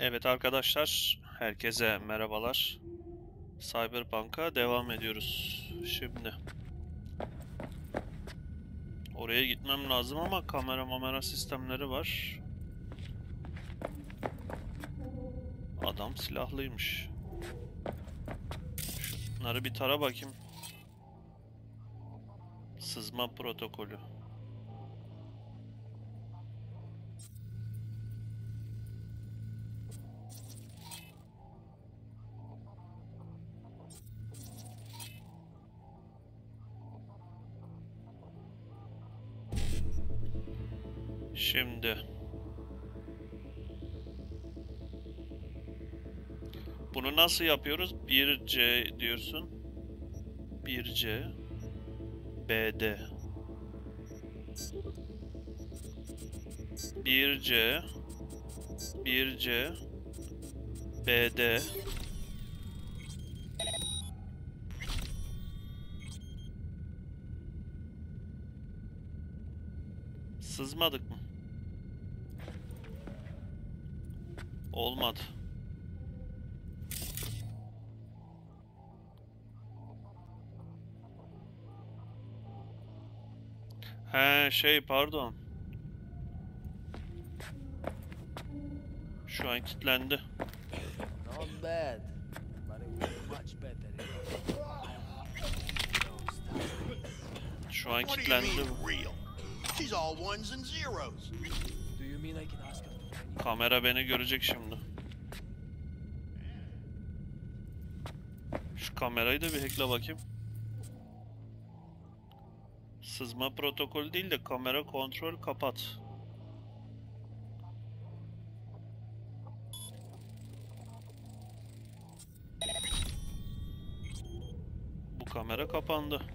Evet arkadaşlar, herkese merhabalar. Cyberpunk'a devam ediyoruz. Şimdi. Oraya gitmem lazım ama kamera mamera sistemleri var. Adam silahlıymış. Şunları bir tara bakayım. Sızma protokolü. Nasıl yapıyoruz? 1C diyorsun. 1C. BD. 1C. 1C. BD. Sızmadık mı? Olmadı. He şey pardon. Şu an kilitlendi. Not bad, but it was much better. Şu an kilitlendi. bu. real? She's all ones and zeros. Do you mean I can ask her to join you? Kamera beni görecek şimdi. Şu kamerayı da bir hackle bakayım. Sızma protokolü değil de kamera kontrol kapat. Bu kamera kapandı.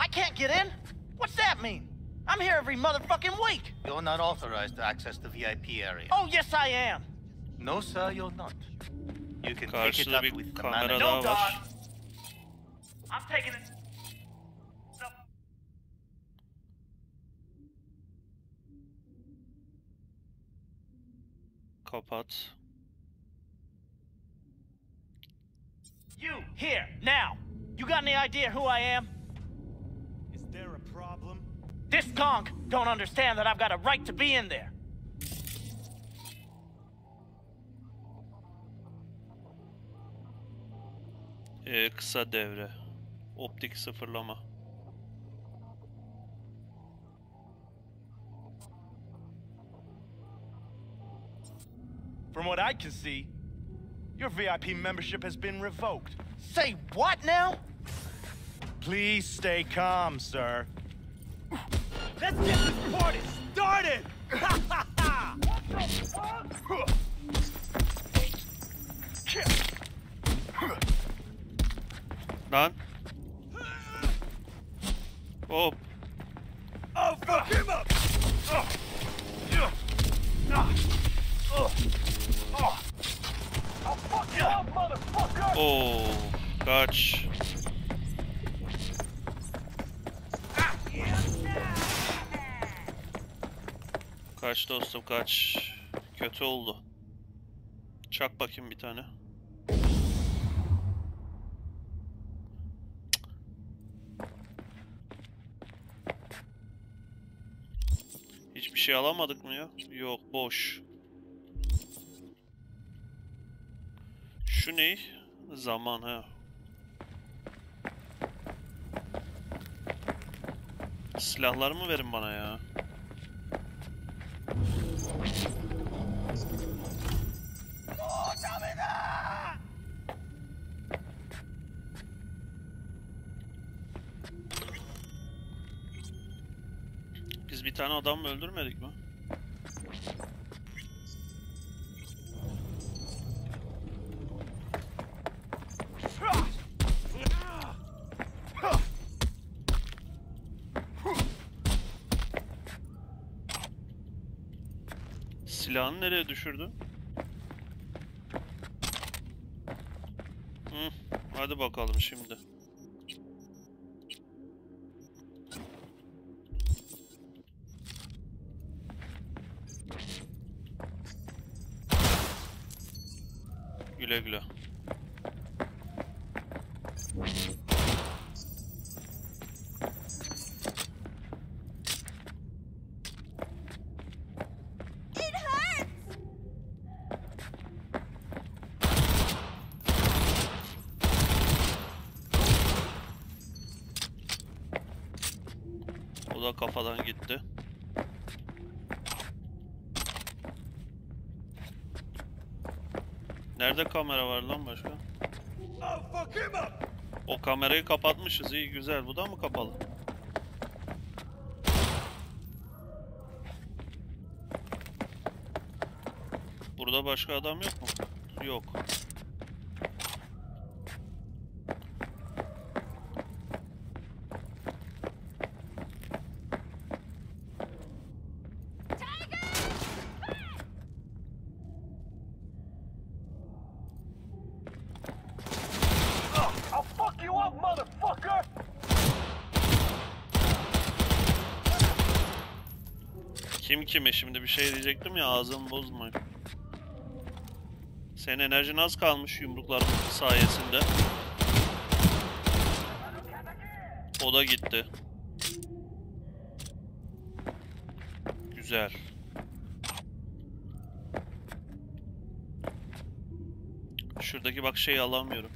I can't get in? What's that mean? I'm here every motherfucking week. You're not authorized to access the VIP area. Oh, yes, I am. No, sir, you're not. You can take it up with the kamera manager. No, dog. I'm taking it. No. Kapat. You, here, now. You got any idea who I am? Is there a problem? This gong don't understand that I've got a right to be in there. Ee, kısa devre. Optik sıfırlama. From what I can see, your VIP membership has been revoked. Say what now? Please stay calm, sir. Let's get this party started! Lan. Hop. Oh, up, motherfucker! Oo, kaç. Kaç dostum kaç. Kötü oldu. Çak bakayım bir tane. Hiçbir şey alamadık mı ya? Yok boş. Şu ne? Zaman ha. Silahlar mı verin bana ya? Tane adam mı öldürmedik mi? Silahını nereye düşürdü? Hı, hadi bakalım şimdi. l'aigle. Nerede kamera var lan başka? O kamerayı kapatmışız iyi güzel. Bu da mı kapalı? Burada başka adam yok mu? Yok. I'll fuck you up, motherfucker! Kim kime şimdi bir şey diyecektim ya ağzımı bozmayın. Senin enerjin az kalmış yumruklar sayesinde. O da gitti. Güzel. Şuradaki bak şeyi alamıyorum.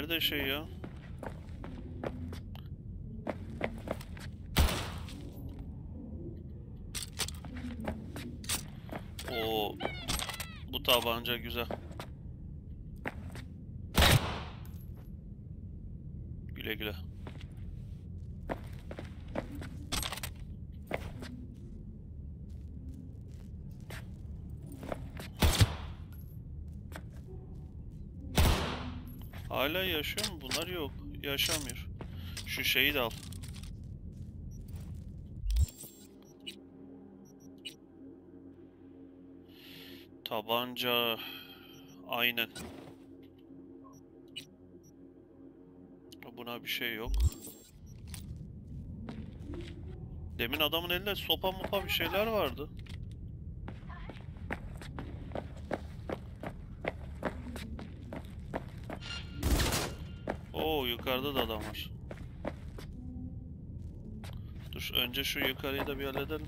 Nerede şey ya? Oo. Bu tabanca güzel. Hala yaşıyor mu? Bunlar yok. Yaşamıyor. Şu şeyi de al. Tabanca. Aynen. Buna bir şey yok. Demin adamın elinde sopa mopa bir şeyler vardı. Yukarıda da adam var. Dur önce şu yukarıyı da bir halledelim.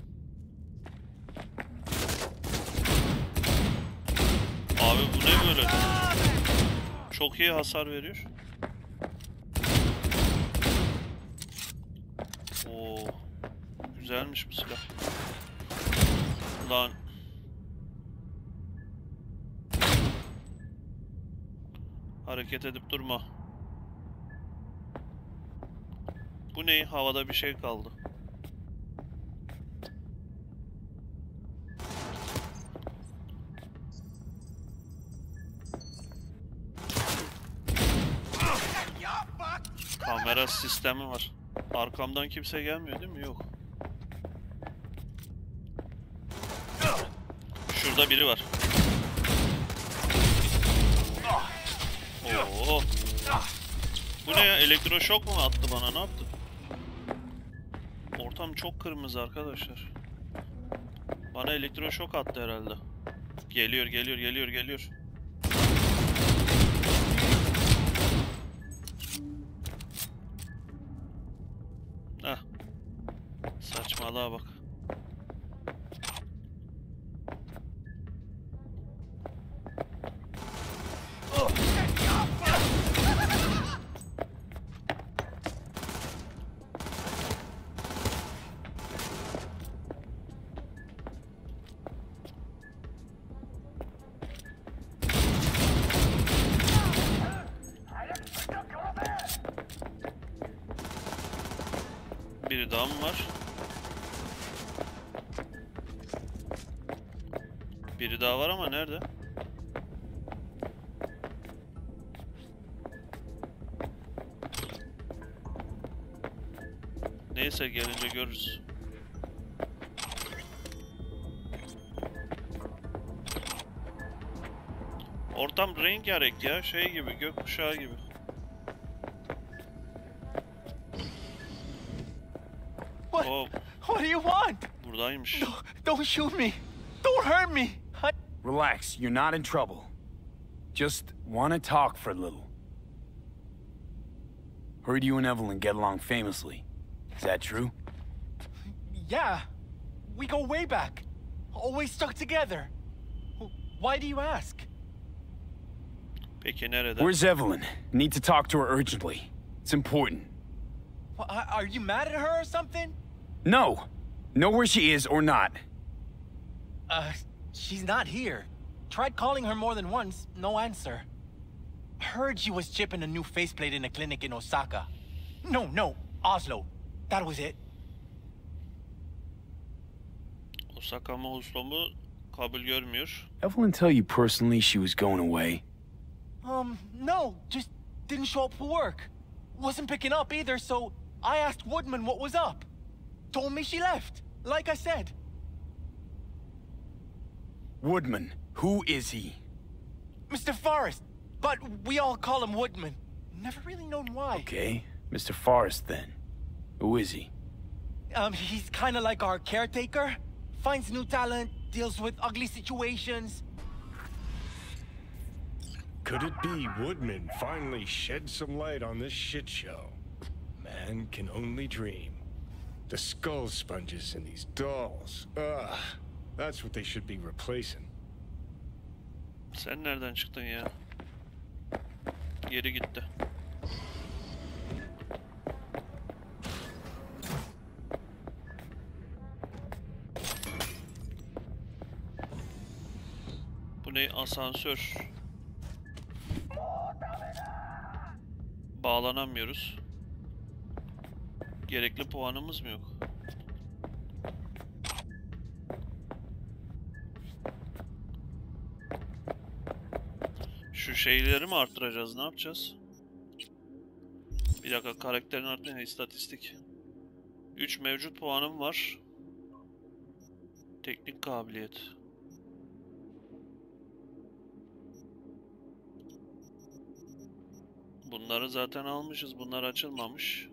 Abi bu ne böyle? Çok iyi hasar veriyor. Oo. Güzelmiş bu silah. Lan. Hareket edip durma. Bu ne? Havada bir şey kaldı. Kamera sistemi var. Arkamdan kimse gelmiyor değil mi? Yok. Şurada biri var. Oo. Bu ne ya? Elektroşok mu attı bana? Ne yaptı? Ortam çok kırmızı arkadaşlar. Bana elektroşok attı herhalde. Geliyor, geliyor, geliyor, geliyor. Heh. Saçmalığa bak. Daha var ama nerede? Neyse gelince görürüz. Ortam rengarenk ya şey gibi gökkuşağı gibi. Oh What do you want? buradaymış. Don't shoot me. Don't hurt me. I... Relax, you're not in trouble. Just want to talk for a little. Heard you and Evelyn get along famously. Is that true? Yeah. We go way back. Always stuck together. Why do you ask? Peki nerede? Where's Evelyn? Need to talk to her urgently. It's important. Wha- Are you mad at her or something? No! Know where she is or not. Uh, she's not here. Tried calling her more than once, no answer. Heard she was chipping a new faceplate in a clinic in Osaka. No, no, Oslo. That was it. Osaka mı Oslo mu kabul görmüyor. Evelyn tell you personally she was going away? Um, no, just didn't show up for work. Wasn't picking up either, so I asked Woodman what was up. Told me she left, like I said. Woodman, who is he? Mr. Forrest, but we all call him Woodman. Never really known why. Okay, Mr. Forrest then. Who is he? Um, he's kind of like our caretaker. Finds new talent, deals with ugly situations. Could it be Woodman finally shed some light on this shit show? Man can only dream. The skull sponges in these dolls. Ugh. That's what they should be replacing. Sen nereden çıktın ya? Geri gitti. Bu ne? Asansör. Bağlanamıyoruz. Gerekli puanımız mı yok? Şu şeyleri mi arttıracağız? Ne yapacağız? Bir dakika karakterin arttırma istatistik. 3 mevcut puanım var. Teknik kabiliyet. Bunları zaten almışız. Bunlar açılmamış.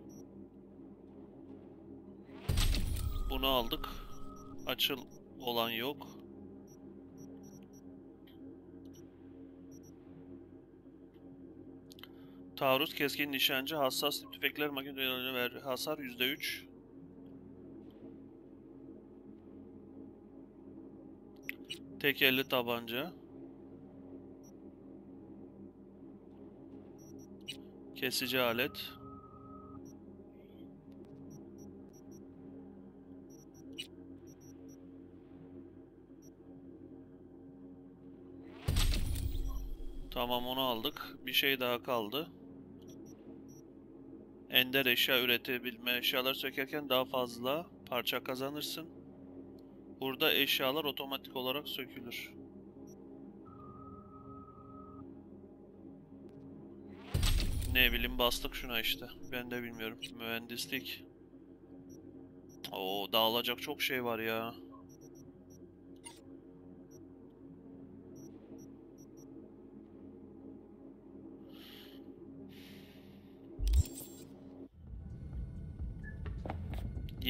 Bunu aldık. Açıl olan yok. Taarruz keskin nişancı hassas tüfekler makinelerine ver hasar %3. Tek elli tabanca. Kesici alet. Tamam onu aldık. Bir şey daha kaldı. Ender eşya üretebilme eşyalar sökerken daha fazla parça kazanırsın. Burada eşyalar otomatik olarak sökülür. Ne bileyim bastık şuna işte. Ben de bilmiyorum. Mühendislik. Oo dağılacak çok şey var ya.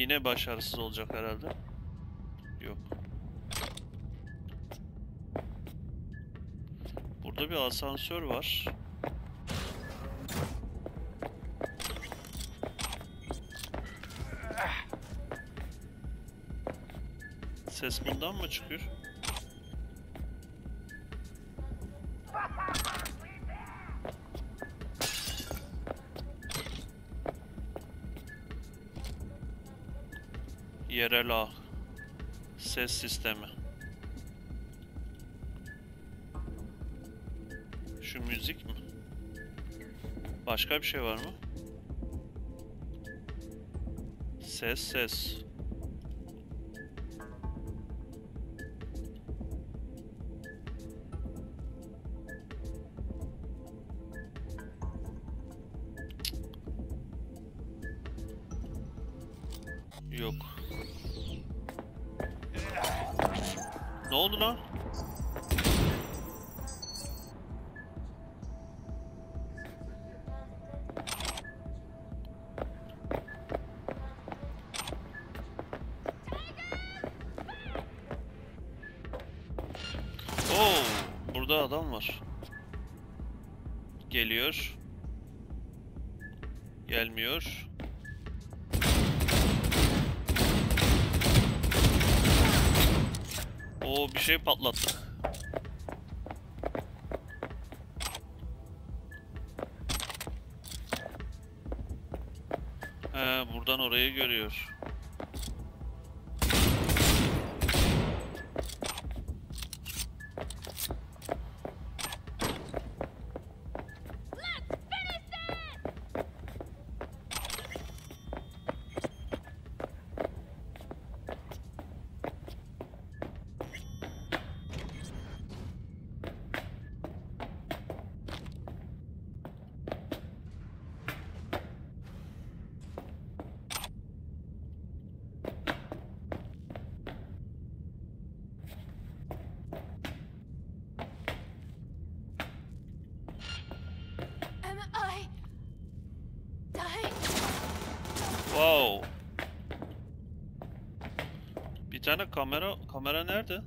Yine başarısız olacak herhalde. Yok. Burada bir asansör var. Ses bundan mı çıkıyor? Ağ. Ses sistemi. Şu müzik mi? Başka bir şey var mı? Ses ses. Burada adam var. Geliyor. Gelmiyor. O bir şey patlattı. He, buradan orayı görüyor. Tane kamera kamera nerede?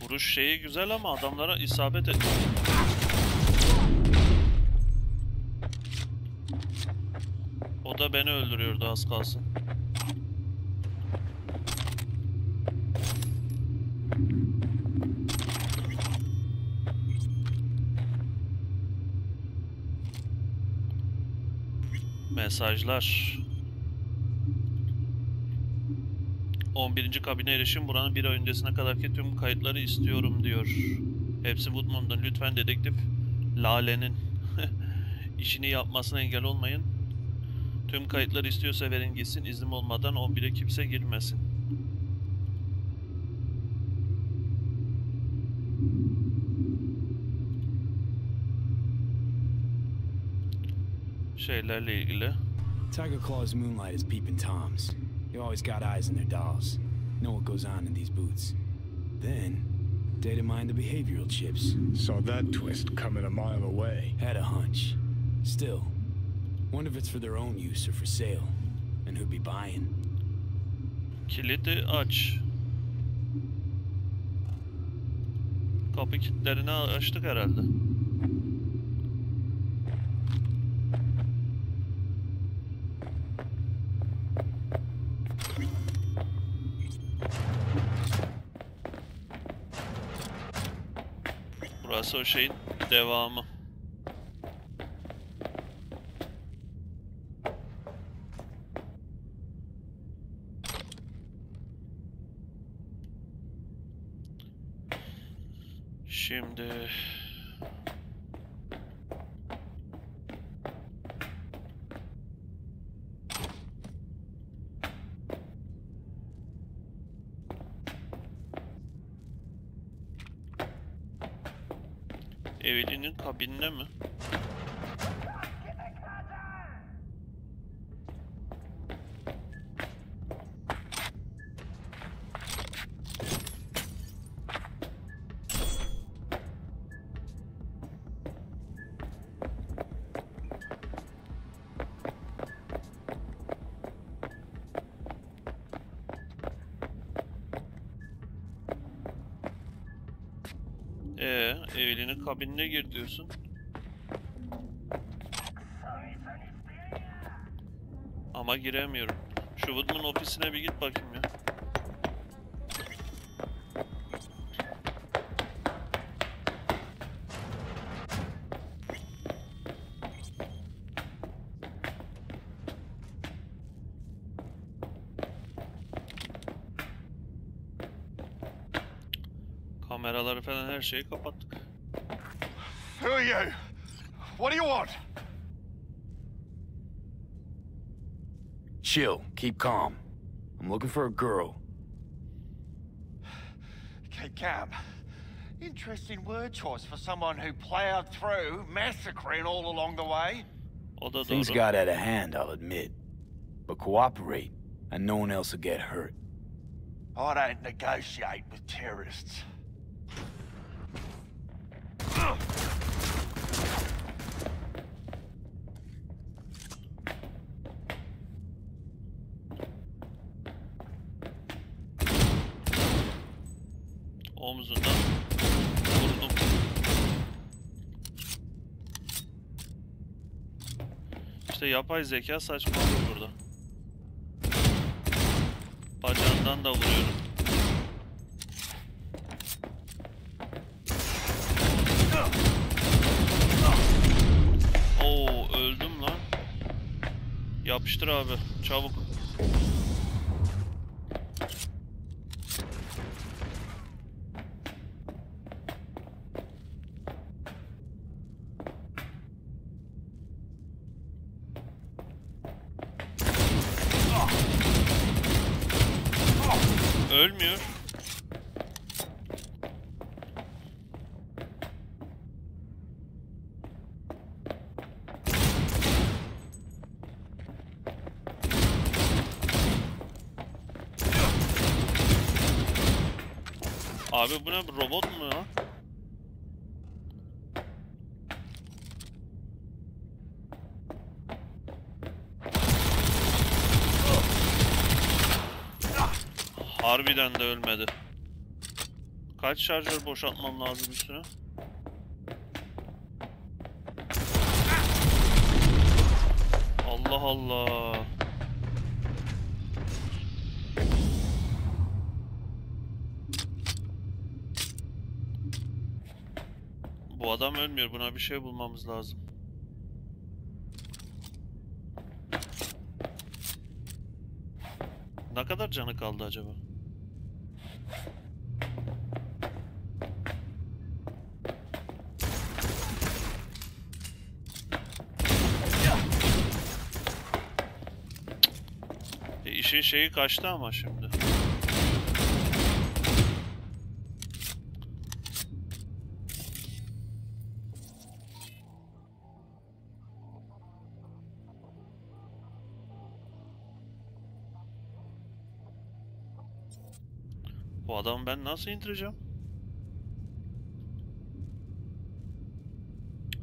Vuruş şeyi güzel ama adamlara isabet et. O da beni öldürüyordu az kalsın. Mesajlar. 11. kabine erişim buranın bir öncesine kadarki tüm kayıtları istiyorum diyor. Hepsi Woodman'dan. Lütfen dedektif Lale'nin işini yapmasına engel olmayın. Tüm kayıtları istiyorsa verin gitsin. İznim olmadan 11'e kimse girmesin. Şeylerle ilgili. Tiger Claw's moonlight is peeping toms. They always got eyes on their dolls. Know what goes on in these boots. Then, data mine the behavioral chips. Saw that twist coming a mile away. Had a hunch. Still, wonder if it's for their own use or for sale. And who'd be buying. Kilidi aç. Kapı kilitlerini açtık herhalde. O şeyin devamı. Şimdi Evelyn'in kabinine mi? Kabinine gir diyorsun. Ama giremiyorum. Şu Woodman ofisine bir git bakayım ya. Kameraları falan her şeyi kapattık. Who are you? What do you want? Chill, keep calm. I'm looking for a girl. Okay, Cam. Interesting word choice for someone who plowed through, massacring all along the way. Things got out of hand, I'll admit. But cooperate, and no one else will get hurt. I don't negotiate with terrorists. Omzundan vurdum. İşte yapay zeka saçmalıyor burada. Bacağından da vuruyorum. Oo öldüm lan. Yapıştır abi çabuk. Ölmüyor. Abi bu ne bu robot mu ya? Harbiden de ölmedi. Kaç şarjör boşaltmam lazım üstüne? Allah Allah. Bu adam ölmüyor. Buna bir şey bulmamız lazım. Ne kadar canı kaldı acaba? Şeyi kaçtı ama şimdi. Bu adamı ben nasıl indireceğim?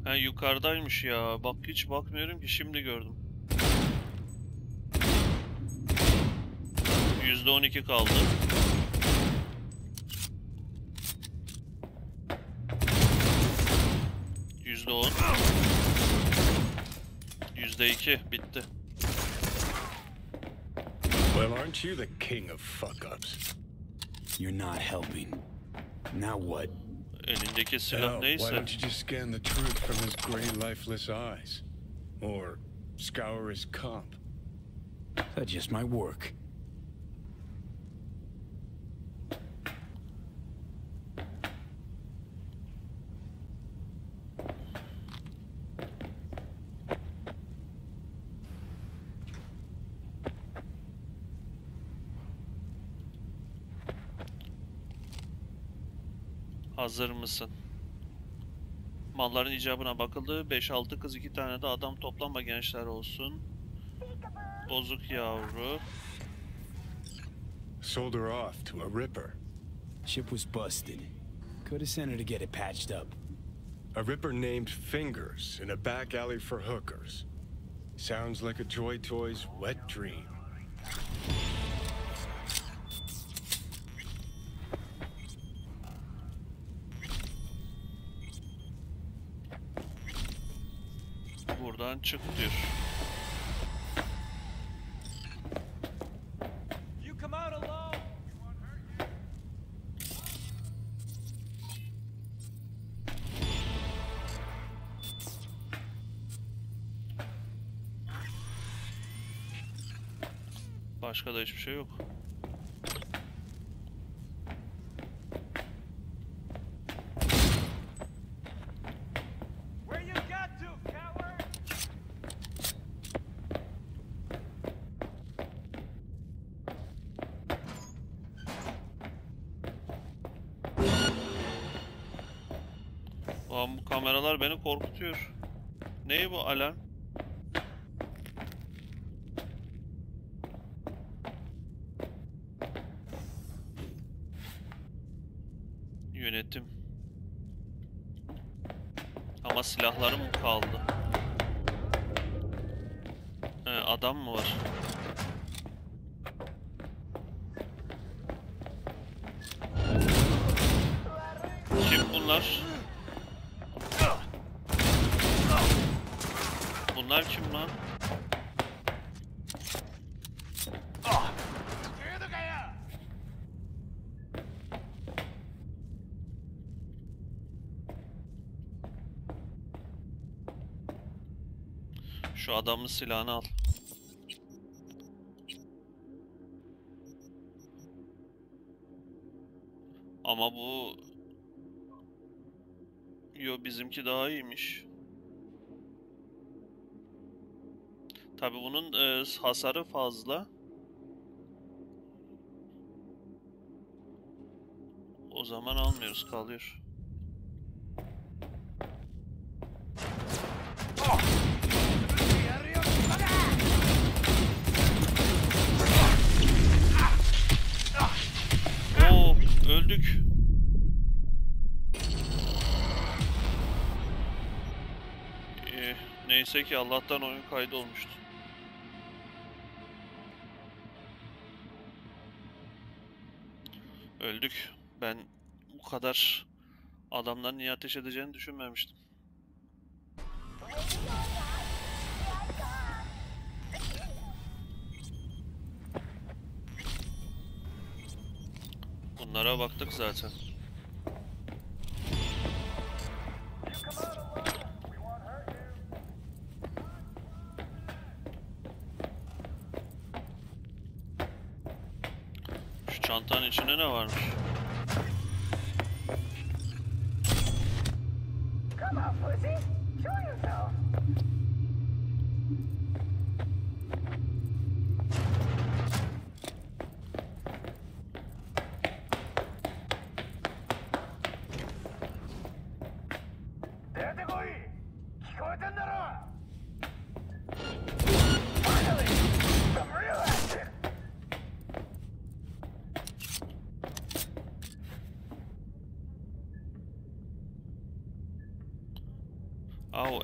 Ha yukarıdaymış ya. Bak hiç bakmıyorum ki şimdi gördüm. %12 kaldı. %10. %2 bitti. Well, aren't you the king of fuck-ups? You're not helping. Now what? Elindeki silah Hell, why don't you just scan the truth from his gray, lifeless eyes? Or scour his comp? That just might work. Hazır mısın? Malların icabına bakıldı. 5-6 kız 2 tane de adam toplama gençler olsun. Bozuk yavru. Sold her off to a ripper. Ship was busted. Could have sent her to get it patched up. A ripper named Fingers in a back alley for hookers. Sounds like a Joy Toy's wet dream. Çık diyor. Başka da hiçbir şey yok. Kameralar beni korkutuyor. Neyi bu alarm? Yönetim. Ama silahlarım kaldı. He, adam mı var? Kim? Bunlar kim lan? Şu adamın silahını al. Ama bu... Yo bizimki daha iyiymiş. Tabi bunun e, hasarı fazla. O zaman almıyoruz kalıyor. Neyse ki Allah'tan oyun kaydı olmuştu. Öldük. Ben bu kadar adamların niye ateş edeceğini düşünmemiştim. Bunlara baktık zaten. Çantanın içinde ne varmış?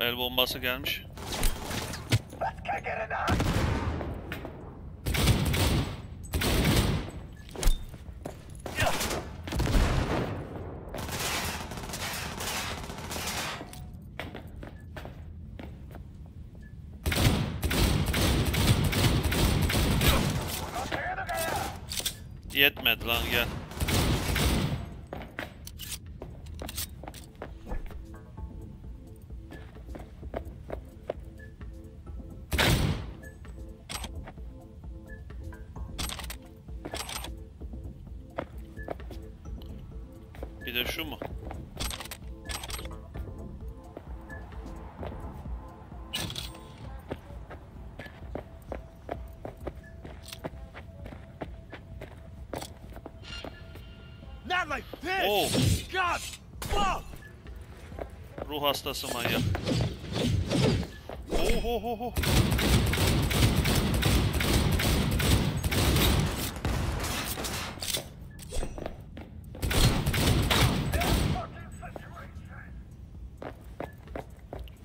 El bombası gelmiş. Yetmedi lan gel. Not like this! Oo, God! Fuck! ruh hastası manyak. Oh, oh, oh, oh.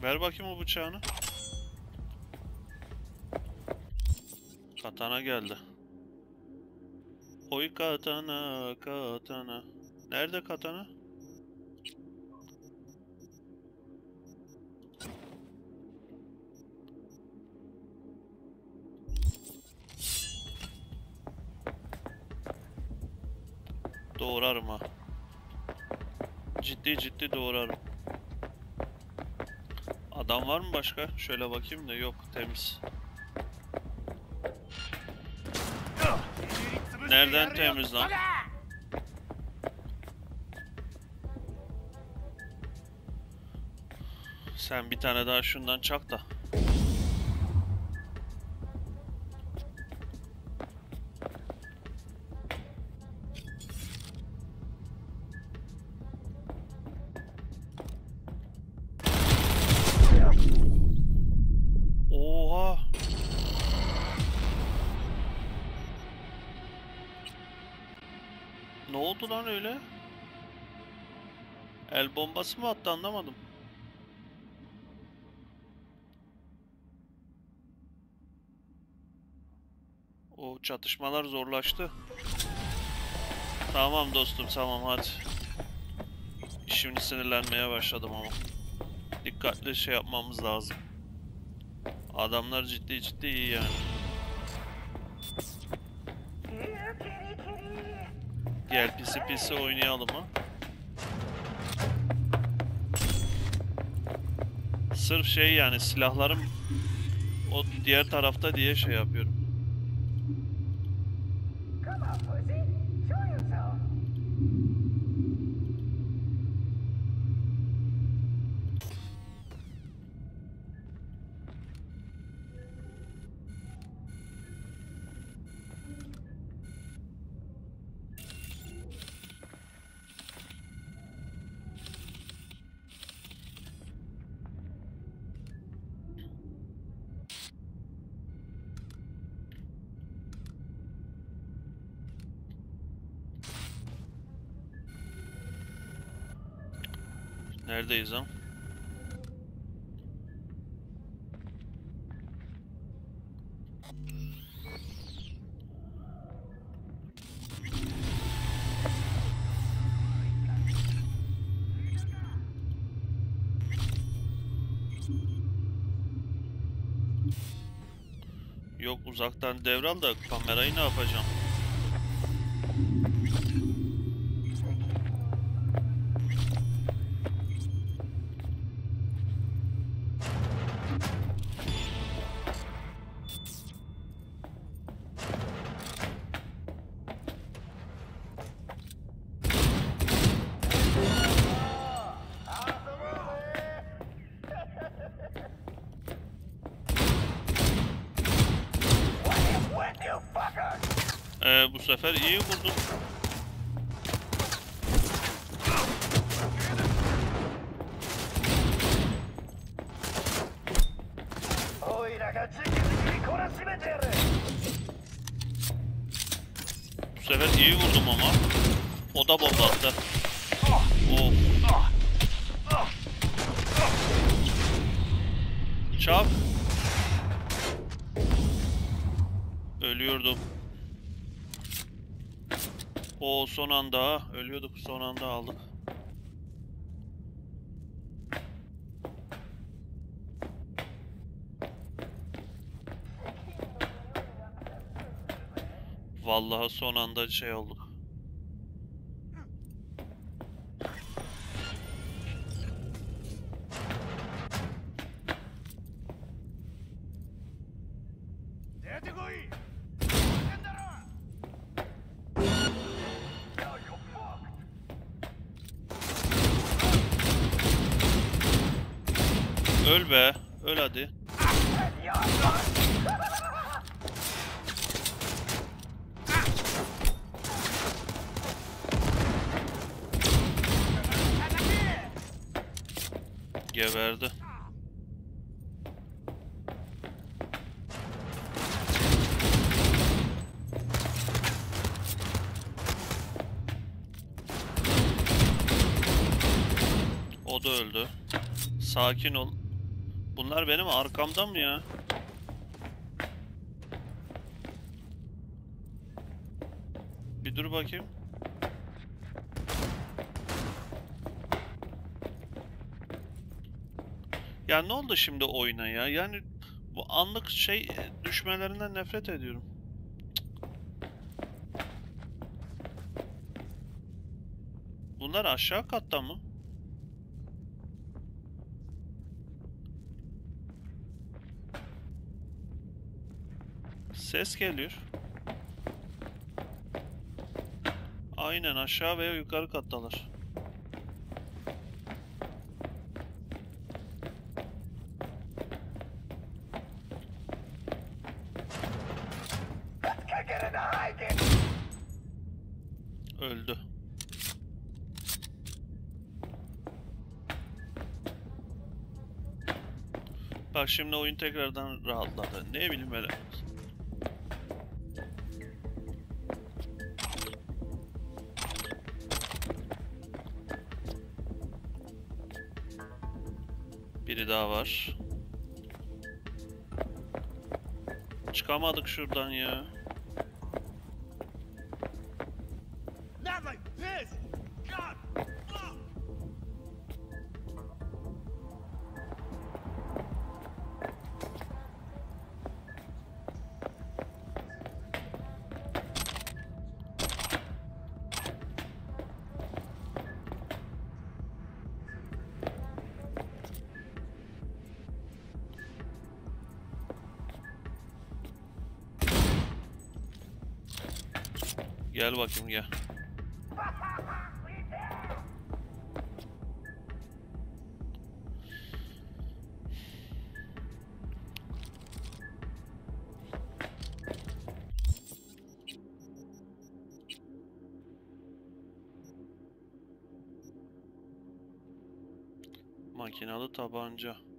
Ver bakayım o bıçağını. Katana geldi. Oy katana, katana. Nerede katana? Doğrarım ha. Ciddi ciddi doğrarım. Adam var mı başka? Şöyle bakayım da yok temiz. Nereden temiz lan? Sen bir tane daha şundan çak da. Lan öyle? El bombası mı attı anlamadım. O çatışmalar zorlaştı. Tamam dostum tamam hadi. Şimdi sinirlenmeye başladım ama. Dikkatli şey yapmamız lazım. Adamlar ciddi ciddi iyi yani. Gel pisi pisi oynayalım ha. Sırf şey yani silahlarım o diğer tarafta diye şey yapıyorum. Neredeyiz lan? Yok uzaktan devral da kamerayı ne yapacağım? Bu sefer iyi vurdum. Anda ölüyorduk son anda aldık. Vallahi son anda şey olduk. Öl be. Öl hadi. Geberdi. O da öldü. Sakin ol. Bunlar benim arkamda mı ya? Bir dur bakayım. Ya ne oldu şimdi oyuna ya? Yani bu anlık şey düşmelerinden nefret ediyorum. Bunlar aşağı katta mı? Ses geliyor. Aynen aşağı veya yukarı kattalar. Öldü. Bak şimdi oyun tekrardan rahatladı. Ne bileyim öyle. Daha var. Çıkamadık şuradan ya. Gel bakayım gel. Makinalı tabanca.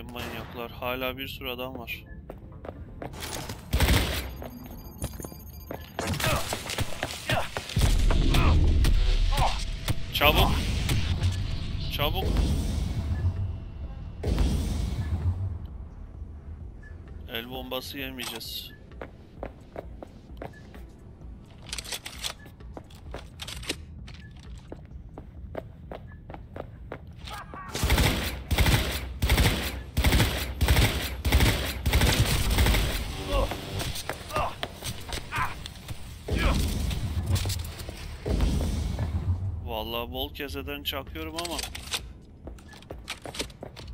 Vay manyaklar. Hala bir sürü adam var. Çabuk. Çabuk. El bombası yemeyeceğiz. Keseden çakıyorum ama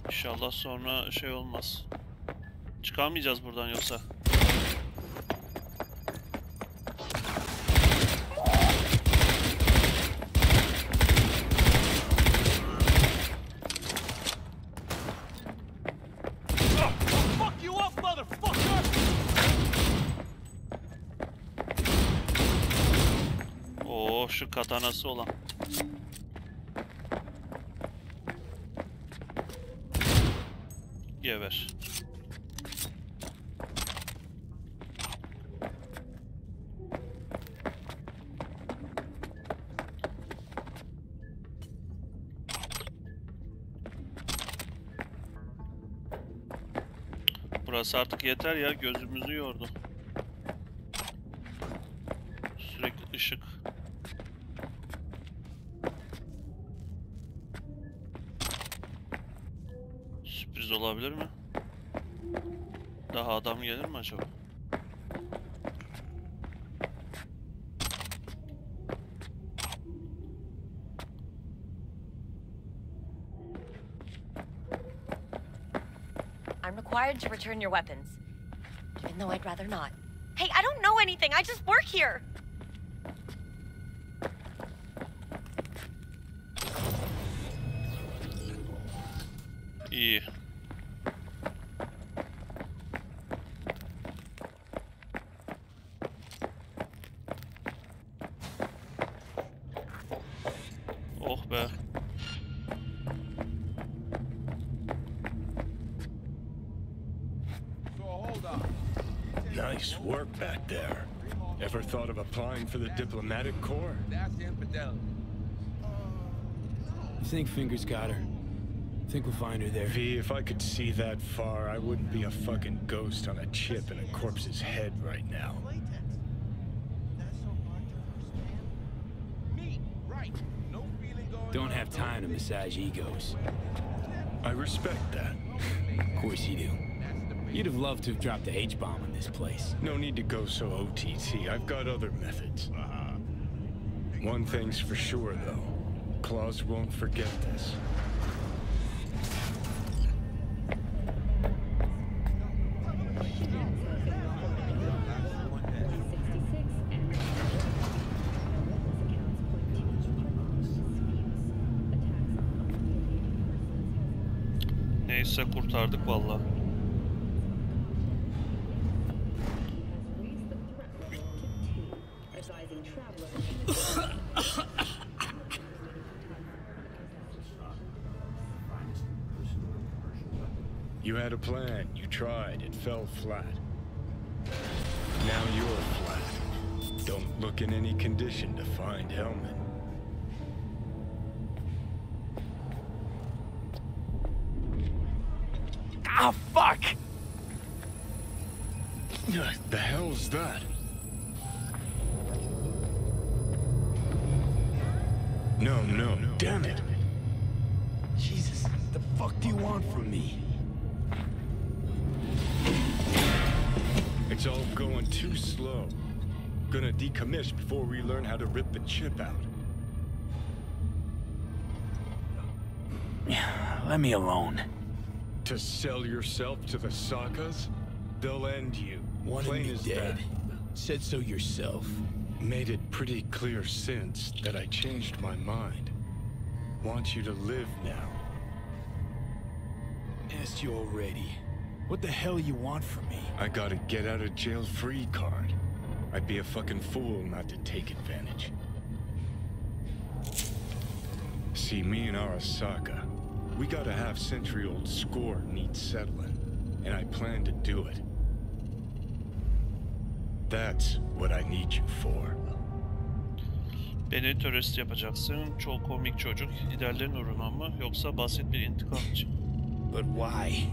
İnşallah sonra şey olmaz. Çıkamayacağız buradan yoksa. Oo şu katanası olan. Burası artık yeter ya gözümüzü yordu. Sürekli ışık. Sürpriz olabilir mi? Daha adam gelir mi acaba? Required to return your weapons. Even though I'd rather not. Hey, I don't know anything. I just work here. Applying for the diplomatic corps? You think Fingers got her? Think we'll find her there? V, if I could see that far, I wouldn't be a fucking ghost on a chip in a corpse's head right now. Don't have time to massage egos. I respect that. Of course you do. You'd have loved to have dropped the H-bomb on this place. No need to go so OTT. I've got other methods. Uh-huh. One thing's for sure, though. Claus won't forget this. Neyse kurtardık valla. Flat. Now you're flat. Don't look in any condition to find Hellman. Gonna decommission before we learn how to rip the chip out. Let me alone. To sell yourself to the Sakas? They'll end you. Wanted Plain me as dead. Said so yourself. Made it pretty clear since that I changed my mind. Want you to live now. Asked you already. What the hell you want from me? I got a get out of jail free card. I'd be a fucking fool not to take advantage. See, me and Arasaka, we got a half century old score needs settling, and I plan to do it. That's what I need you for. Beni terörist yapacaksın. Çok komik çocuk. İdeallerin uğruna mı? Yoksa basit bir intikam için. But why?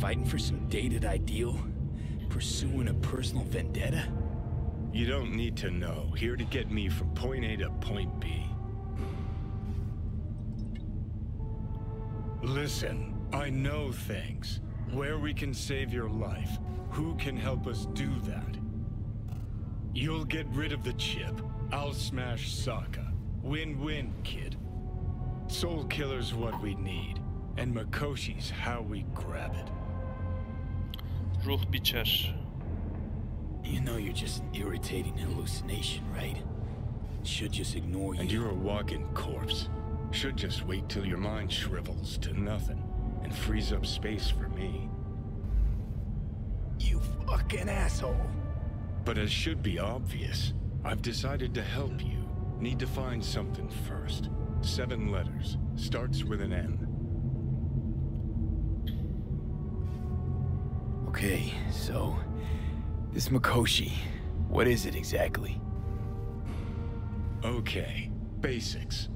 Fighting for some dated ideal? Pursuing a personal vendetta? You don't need to know. Here to get me from point A to point B. Listen, I know things. Where we can save your life. Who can help us do that? You'll get rid of the chip. I'll smash Sokka. Win-win, kid. Soul Killer's what we need. And Makoshi's how we grab it. Ruh biçer. You know you're just an irritating hallucination, right? Should just ignore you. And you're a walking corpse. Should just wait till your mind shrivels to nothing and frees up space for me. You fucking asshole. But as should be obvious, I've decided to help you. Need to find something first. Seven letters. Starts with an N. Okay, so this Makoshi, what is it exactly? Okay, basics.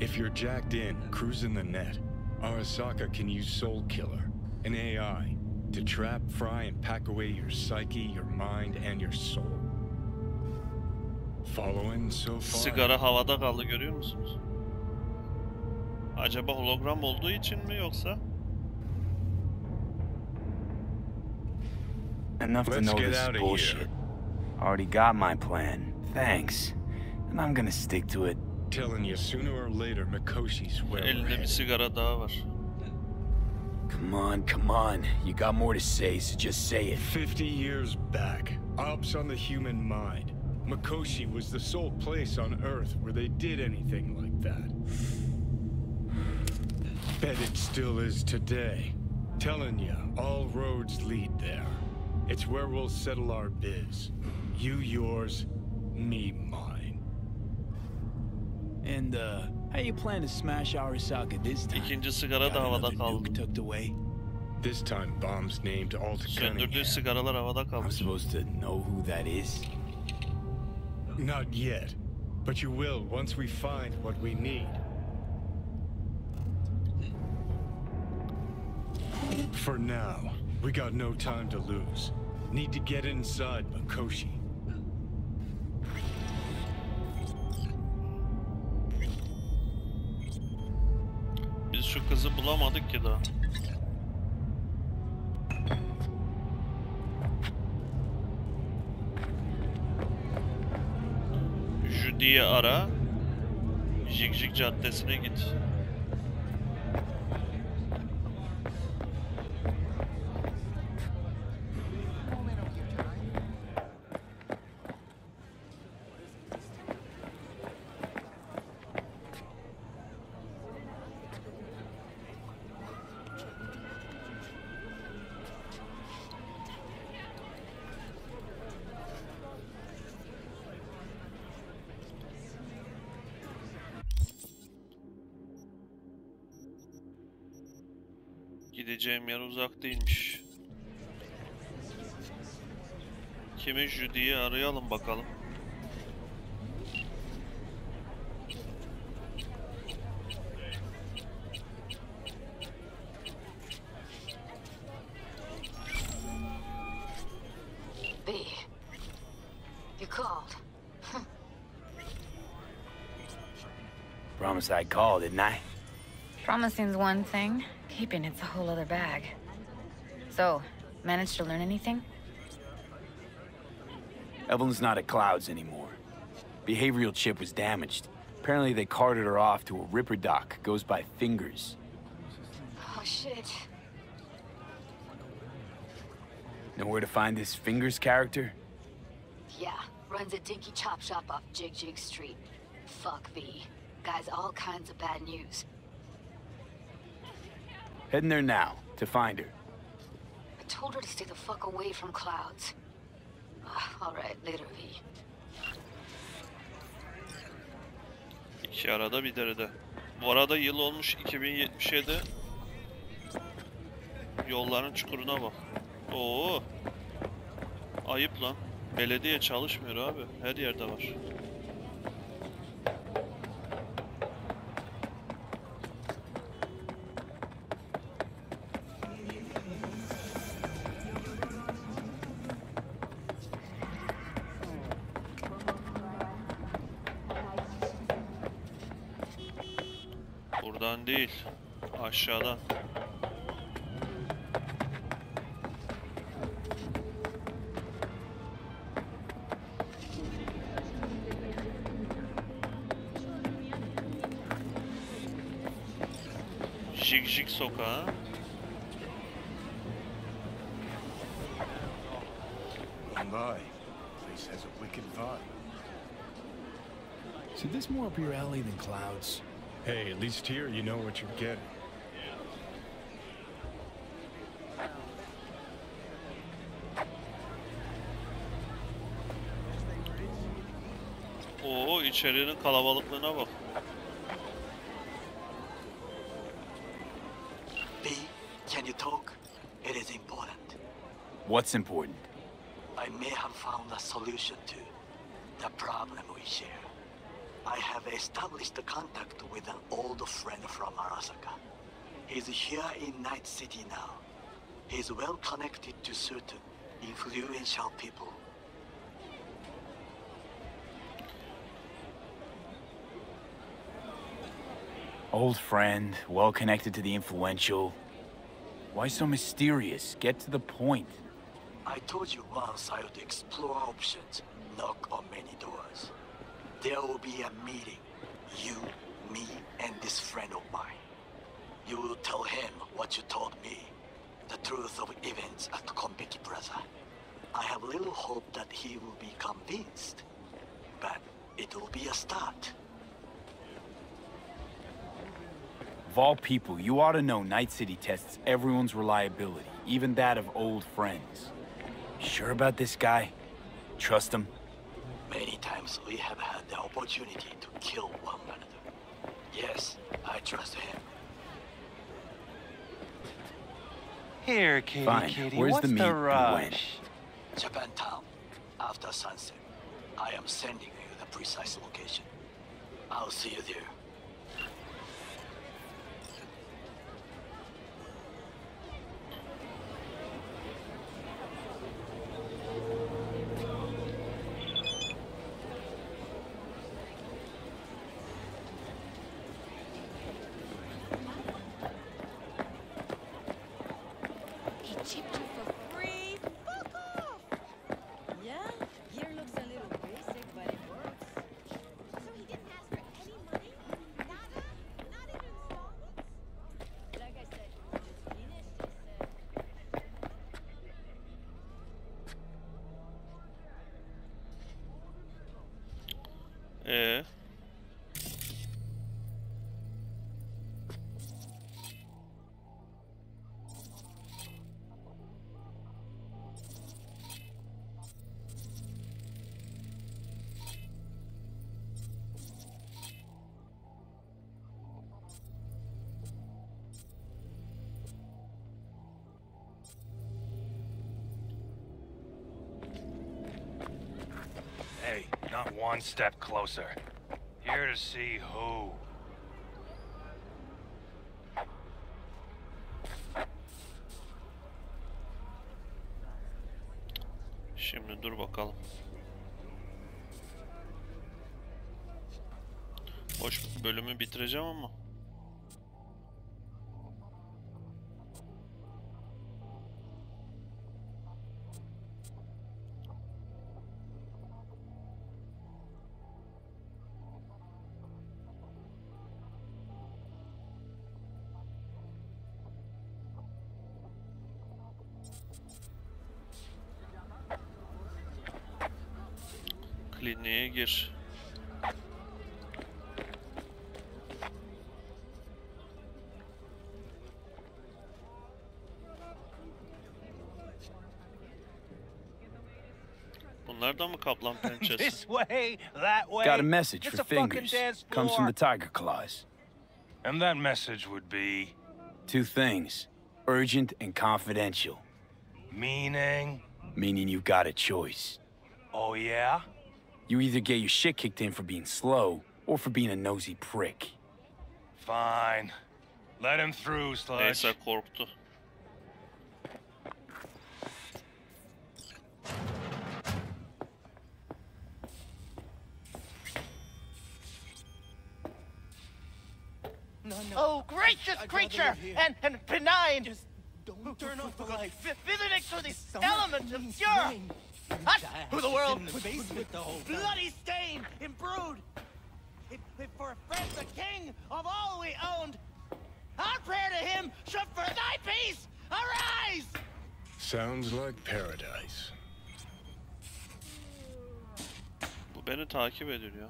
If you're jacked in, cruising the net, Arasaka can use Soul Killer, an AI, to trap, fry, and pack away your psyche, your mind, and your soul. Following so far? Sigara havada kaldı görüyor musunuz? Acaba hologram olduğu için mi yoksa? Enough to Let's know get this outta is here. bullshit. Already got my plan. Thanks. And I'm gonna stick to it. Telling you sooner or later, Makoshi's where we're Elinde bir headed. sigara daha var. Come on, come on. You got more to say, so just say it. 50 years back, ops on the human mind. Makoshi was the sole place on Earth where they did anything like that. Bet it still is today. Telling you, all roads lead there. It's where we'll settle our biz. You yours, me mine. And, uh, how you plan to smash Arasaka this time? İkinci sigara da Got havada another kaldı. nuke tucked away? This time, bombs named Alt Söndürdüğü Cunningham. sigaralar havada I'm supposed to know who that is? Not yet, but you will once we find what we need. For now, we got no time to lose. Need to get inside Makoshi. Biz şu kızı bulamadık ki daha. Judy'yi ara. Jigjig Caddesi'ne git. Uzak değilmiş. Kimi Judy'yi arayalım bakalım. B. You called. Promise I'd call, didn't I? Promising's one thing, keeping it's a whole other bag. So, managed to learn anything? Evelyn's not at Clouds anymore. Behavioral chip was damaged. Apparently they carted her off to a Ripper dock. Goes by Fingers. Oh, shit. Know where to find this Fingers character? Yeah, runs a dinky chop shop off Jig Jig Street. Fuck V. Guy's all kinds of bad news. Heading there now, to find her. Told her to stay the fuck away from clouds. Ah, all right, later, V. İki arada bir derede. Bu arada yıl olmuş 2077. Yolların çukuruna bak. Oo. Ayıp lan. Belediye çalışmıyor abi. Her yerde var. Aşağıdan. Jig Jig sokağı. Come by. Place has a wicked vibe. So this more up your alley than Clouds? Hey, at least here you know what you're getting. Içerinin kalabalıklığına bak. B, can you talk? It is important. What's important? I may have found a solution to the problem we share. I have established a contact with an old friend from Arasaka. He's here in Night City now. He's well connected to certain influential people. Old friend, well connected to the influential. Why so mysterious? Get to the point. I told you once I would explore options, knock on many doors. There will be a meeting. You, me, and this friend of mine. You will tell him what you told me. The truth of events at Konpeki Plaza. I have little hope that he will be convinced. But it will be a start. Of all people, you ought to know Night City tests everyone's reliability, even that of old friends. Sure about this guy? Trust him? Many times we have had the opportunity to kill one another. Yes, I trust him. Here, Katie, Fine. Katie, Where's what's the meet and when? rush? Japantown. After sunset. I am sending you the precise location. I'll see you there. One step closer. Here to see who? Şimdi dur bakalım. Hoş bölümü bitireceğim ama. Bunlar da mı kaplan pençesi? This way, that way. Got a message It's for a Fingers. Comes from the Tiger Claws. And that message would be Two things. Urgent and confidential. meaning. Meaning you got a choice. Oh, yeah? You either get your shit kicked in for being slow, or for being a nosy prick. Fine. Let him through, Sludge. Neyse korktu. Oh, gracious creature and, and benign! Just don't turn off the light. Visiting through the Someone elements of please pure! bring Hot who the world in the basement the whole time. bloody stain imbrued! If, if for a friend the king of all we owned, our prayer to him should for thy peace arise! Sounds like paradise. Bu beni takip ediyor ya.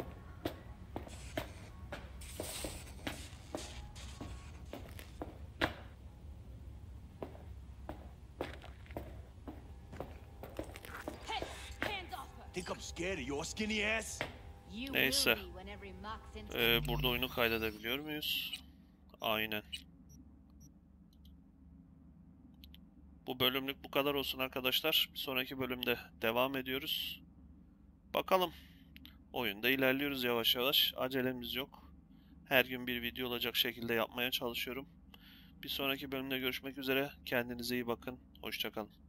Neyse. Ee, burada oyunu kaydedebiliyor muyuz? Aynen. Bu bölümlük bu kadar olsun arkadaşlar. Bir sonraki bölümde devam ediyoruz. Bakalım. Oyunda ilerliyoruz yavaş yavaş. Acelemiz yok. Her gün bir video olacak şekilde yapmaya çalışıyorum. Bir sonraki bölümde görüşmek üzere. Kendinize iyi bakın. Hoşçakalın.